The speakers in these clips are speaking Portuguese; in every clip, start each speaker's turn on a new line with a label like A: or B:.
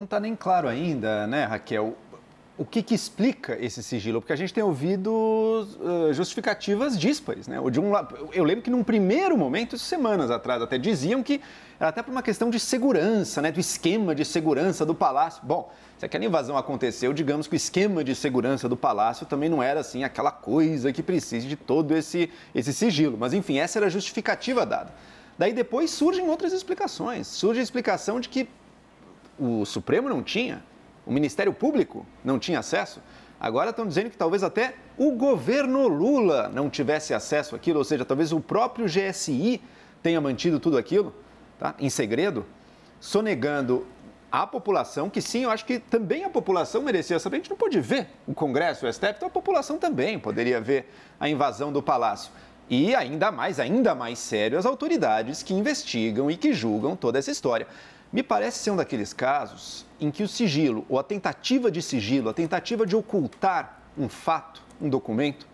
A: Não está nem claro ainda, né, Raquel, o que, que, explica esse sigilo? Porque a gente tem ouvido uh, justificativas díspares. Né? De um, eu lembro que num primeiro momento, semanas atrás, até diziam que era até por uma questão de segurança, né? do esquema de segurança do palácio. Bom, se aquela invasão aconteceu, digamos que o esquema de segurança do palácio também não era assim aquela coisa que precise de todo esse, esse sigilo. Mas enfim, essa era a justificativa dada. Daí depois surgem outras explicações. Surge a explicação de que o Supremo não tinha, o Ministério Público não tinha acesso. Agora estão dizendo que talvez até o governo Lula não tivesse acesso àquilo, ou seja, talvez o próprio GSI tenha mantido tudo aquilo tá? em segredo, sonegando a população, que sim, eu acho que também a população merecia saber. A gente não pode ver o Congresso, o STF, então a população também poderia ver a invasão do Palácio. E ainda mais, ainda mais sério, as autoridades que investigam e que julgam toda essa história. Me parece ser um daqueles casos em que o sigilo, ou a tentativa de sigilo, a tentativa de ocultar um fato, um documento,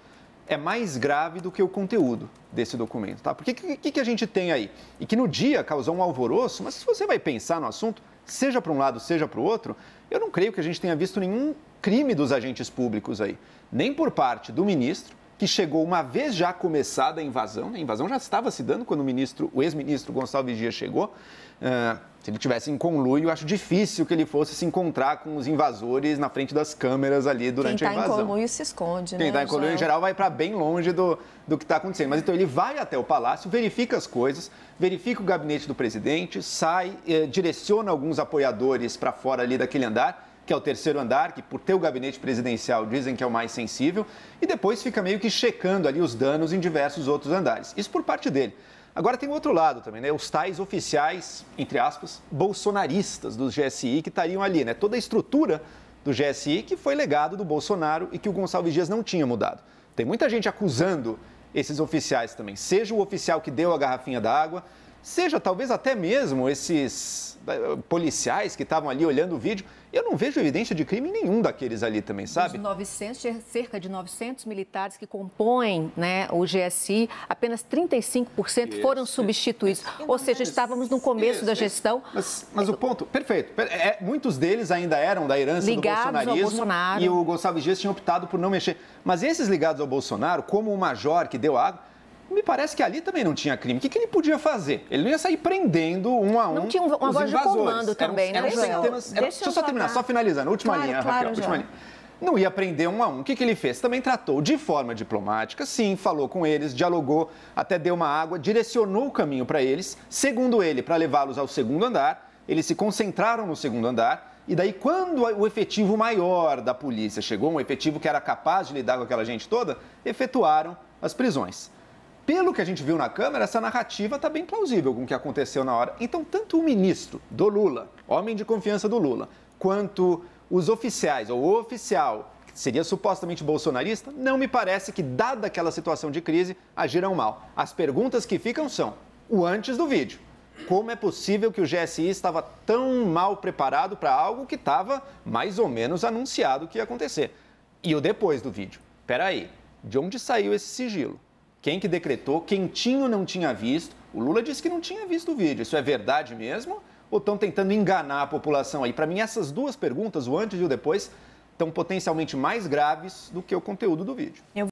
A: é mais grave do que o conteúdo desse documento, tá? Porque o que, que, a gente tem aí? E que no dia causou um alvoroço, mas se você vai pensar no assunto, seja para um lado, seja para o outro, eu não creio que a gente tenha visto nenhum crime dos agentes públicos aí, nem por parte do ministro, que chegou uma vez já começada a invasão, a invasão já estava se dando quando o ministro, o ex-ministro Gonçalves Dias chegou. Uh, se ele tivesse em conluio, acho difícil que ele fosse se encontrar com os invasores na frente das câmeras ali durante tá a invasão.
B: Quem está em conluio se esconde,
A: Quem
B: né?
A: Quem está em conluio, em geral, vai para bem longe do, do que está acontecendo. Mas então ele vai até o palácio, verifica as coisas, verifica o gabinete do presidente, sai, eh, direciona alguns apoiadores para fora ali daquele andar que é o terceiro andar, que por ter o gabinete presidencial dizem que é o mais sensível, e depois fica meio que checando ali os danos em diversos outros andares. Isso por parte dele. Agora tem o outro lado também, né? Os tais oficiais, entre aspas, bolsonaristas do GSI que estariam ali, né? Toda a estrutura do GSI que foi legado do Bolsonaro e que o Gonçalves Dias não tinha mudado. Tem muita gente acusando esses oficiais também, seja o oficial que deu a garrafinha d'água, seja talvez até mesmo esses eh, policiais que estavam ali olhando o vídeo. Eu não vejo evidência de crime nenhum daqueles ali também, sabe?
B: Dos 900, cerca de 900 militares que compõem né, o GSI, apenas 35% isso, foram substituídos. Isso. Ou seja, estávamos no começo isso, da gestão.
A: Mas, mas o ponto, perfeito. É, muitos deles ainda eram da herança
B: ligados
A: do bolsonarismo.
B: Ao Bolsonaro.
A: E o Gonçalves Dias tinha optado por não mexer. Mas esses ligados ao Bolsonaro, como o major que deu água, me parece que ali também não tinha crime. O que, que ele podia fazer? Ele não ia sair prendendo um a um.
B: Não tinha uma
A: os
B: voz
A: invasores.
B: de comando também,
A: eram,
B: né,
A: eram
B: Joel?
A: Era, deixa, deixa eu só terminar, só finalizando. Última
B: claro,
A: linha,
B: claro,
A: Raquel, última linha. Não ia prender um a um. O que, que ele fez? Também tratou de forma diplomática, sim, falou com eles, dialogou, até deu uma água, direcionou o caminho para eles, segundo ele, para levá-los ao segundo andar. Eles se concentraram no segundo andar. E daí, quando o efetivo maior da polícia chegou, um efetivo que era capaz de lidar com aquela gente toda, efetuaram as prisões. Pelo que a gente viu na Câmara, essa narrativa está bem plausível com o que aconteceu na hora. Então, tanto o ministro do Lula, homem de confiança do Lula, quanto os oficiais, ou o oficial, que seria supostamente bolsonarista, não me parece que, dada aquela situação de crise, agiram mal. As perguntas que ficam são o antes do vídeo. Como é possível que o GSI estava tão mal preparado para algo que estava mais ou menos anunciado que ia acontecer? E o depois do vídeo. Peraí, de onde saiu esse sigilo? Quem que decretou? Quentinho não tinha visto. O Lula disse que não tinha visto o vídeo. Isso é verdade mesmo? Ou estão tentando enganar a população aí? Para mim, essas duas perguntas, o antes e o depois, estão potencialmente mais graves do que o conteúdo do vídeo. Eu